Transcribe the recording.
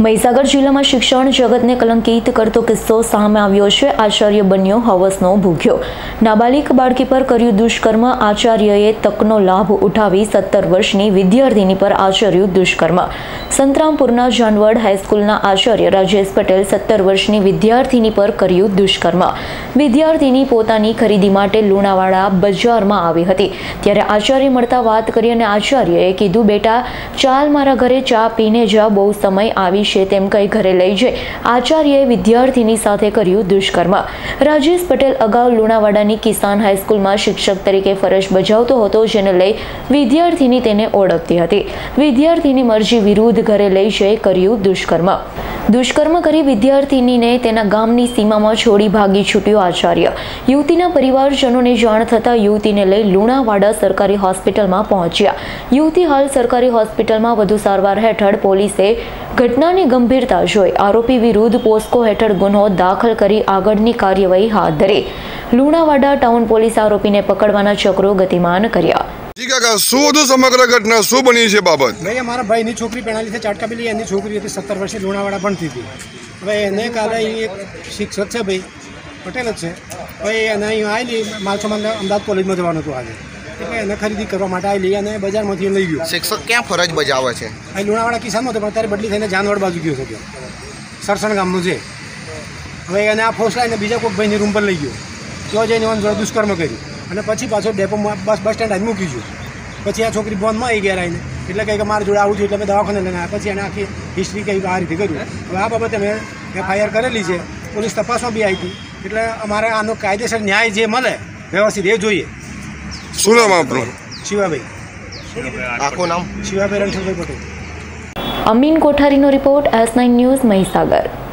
મહીસાગર જિલ્લામાં શિક્ષણ જગતને કલંકિત કરતો કિસ્સો સામે આવ્યો છે. આચાર્ય બન્યો, હવસનો ભૂખ્યો નાબાલિક બાળકી પર કર્યું દુષ્કર્મ. આચાર્યએ તકનો લાભ ઉઠાવી સત્તર વર્ષની વિદ્યાર્થીની પર આચર્યું દુષ્કર્મ. સંતરામપુરના જાનવડ હાઈસ્કૂલના આચાર્ય રાજેશ પટેલ સત્તર વર્ષની વિદ્યાર્થીની પર કર્યું દુષ્કર્મ. વિદ્યાર્થીની પોતાની ખરીદી માટે લુણાવાડા બજારમાં આવી હતી. ત્યારે આચાર્ય મળતા વાત કરી અને આચાર્યએ કીધું, બેટા, ચાલ મારા ઘરે ચા પીને જા, બહુ સમય આવી છે તેમ કહી ઘરે લઈ જઈ આચાર્યએ વિદ્યાર્થીની સાથે કર્યું દુષ્કર્મ. રાજેશ પટેલ અગાઉ લુણાવાડાની કિસાન હાઈસ્કૂલમાં શિક્ષક તરીકે ફરજ બજાવતો હતો, જેને લઈ વિદ્યાર્થીની તેને ઓળખતી હતી. વિદ્યાર્થીની મરજી વિરુદ્ધ ઘરે લઈ જઈ કર્યું દુષ્કર્મ. દુષ્કર્મ કરી વિદ્યાર્થીનીને તેના ગામની સીમામાં છોડી ભાગી છૂટ્યો આચાર્ય. યુવતીના પરિવારજનોને જાણ થતાં યુવતીને લઈ લુણાવાડા સરકારી હોસ્પિટલમાં પહોંચ્યા. યુવતી હાલ સરકારી હોસ્પિટલમાં વધુ સારવાર હેઠળ પોલીસે ઘટનાની ગંભીરતા જોઈ. આરોપી વિરુદ્ધ પોસ્કો હેઠળ ગુનો દાખલ કરી આગળની કાર્યવાહી હાથ ધરી. લુણાવાડા ટાઉન પોલીસ આરોપીને પકડવાના ચક્રો ગતિમાન કર્યા. જી કાકા શું હતું સમગ્ર ઘટના શું બની છે બાબત? ભાઈ અમારા ભાઈની છોકરી પેણાલી છે ચાટકાપેલી એની છોકરી હતી સત્તર વર્ષે લુણાવાડા ભણતી હતી. હવે એને કાલે અહીં એક શિક્ષક છે ભાઈ પટેલ જ છે. ભાઈ એને અહીં આવેલી માલસોમાં અમદાવાદ કોલેજમાં જવાનું હતું આજે. એટલે એને ખરીદી કરવા માટે આવેલી અને બજારમાંથી લઈ ગયો. શિક્ષક ક્યાં ફરજ બજાવે છે? અહીં લુણાવાડા કિસ્સામાં હતો પણ અત્યારે બદલી થઈને જાનવડ બાજુ ગયો છે ત્યાં. સરસણ ગામનું છે. હવે એને આ ફોસલાઈને બીજા કોઈક ભાઈની રૂમ પર લઈ ગયો. ત્યાં જઈને જોડે દુષ્કર્મ કર્યું. અને પછી પાછો ડેપોમાં બસ બસ સ્ટેન્ડ આવીને મૂકી છું પછી આ છોકરી બોન્ડમાં આવી ગયા રહીને એટલે કંઈ કે મારા જોડે આવું છું એટલે મેં દવાખાને લઈને આવ્યા. પછી એને આખી હિસ્ટ્રી કંઈક આ રીતે કર્યું. હવે આ બાબતે મેં એફઆઈઆર કરેલી છે. પોલીસ તપાસમાં બી આવી હતી. એટલે અમારે આનો કાયદેસર ન્યાય જે મળે વ્યવસ્થિત એ જોઈએ. શું નામ આપણું શિવાભાઈ. આખું નામ? Shivabhai Ranchhodbhai Patel. Amin કોઠારીનો report S nine news Mahisagar.